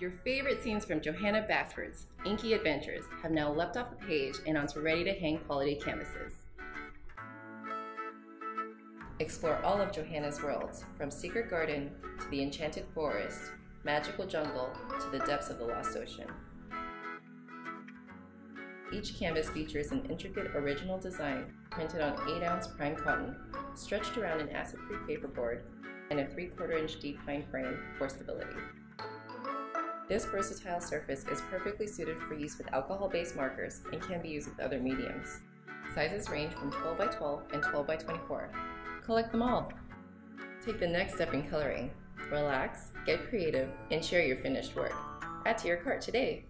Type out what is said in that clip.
Your favorite scenes from Johanna Basford's Inky Adventures have now leapt off the page and onto ready-to-hang quality canvases. Explore all of Johanna's worlds, from Secret Garden to the Enchanted Forest, Magical Jungle to the depths of the Lost Ocean. Each canvas features an intricate original design printed on 8-ounce prime cotton, stretched around an acid-free paperboard, and a 3 4 inch deep pine frame for stability. This versatile surface is perfectly suited for use with alcohol-based markers and can be used with other mediums. Sizes range from 12 by 12 and 12 by 24. Collect them all! Take the next step in coloring. Relax, get creative, and share your finished work. Add to your cart today!